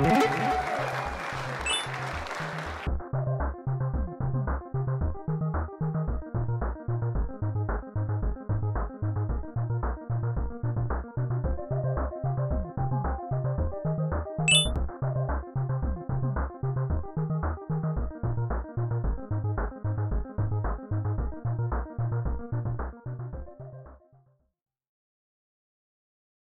Mm-hmm.